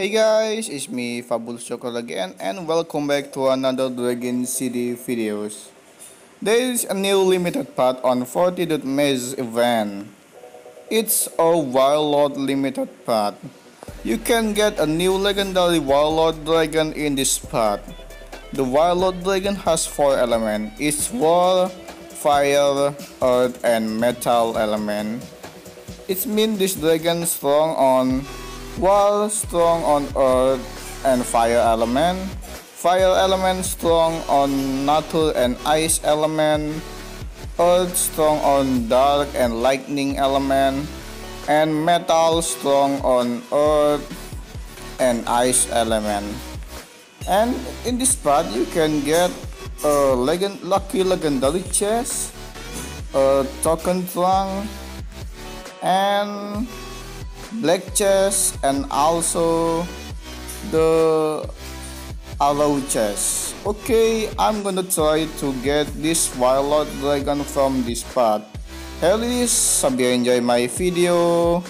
Hey guys, it's me Fabulous Chocolate again and welcome back to another Dragon City videos. There is a new limited path on 40 Maze event. It's a Warlord limited path. You can get a new legendary Warlord Dragon in this path. The Warlord Dragon has 4 elements. It's War, Fire, Earth and Metal element. It means this dragon strong on while strong on earth and fire element. Fire element strong on nature and ice element. Earth strong on dark and lightning element. And metal strong on earth and ice element. And in this part you can get a legend lucky legendary chest, a token trunk, and black chest and also the arrow chest okay i'm gonna try to get this warlord dragon from this part. It is hope you enjoy my video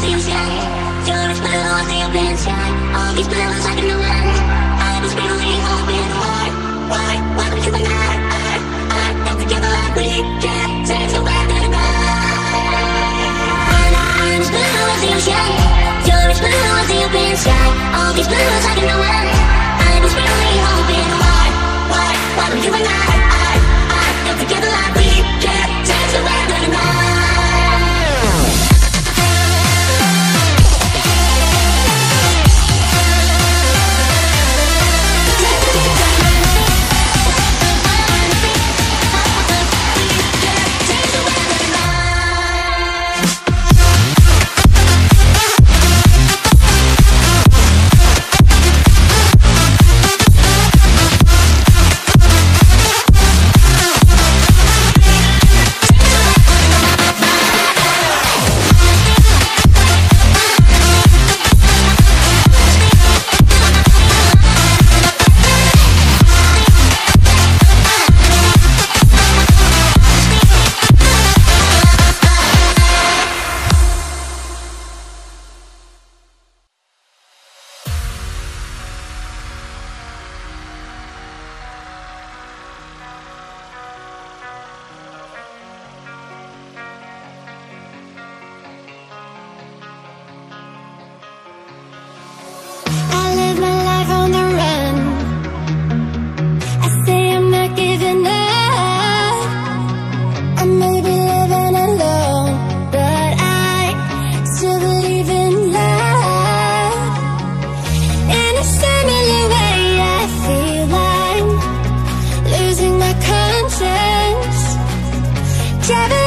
see the sky You're a spell, All these pillows I can do it I was feeling all been why, why, welcome to the night I, I, I'm together we can Say it's so bad that I'm I'm a spell, All these pillows I can do it shadow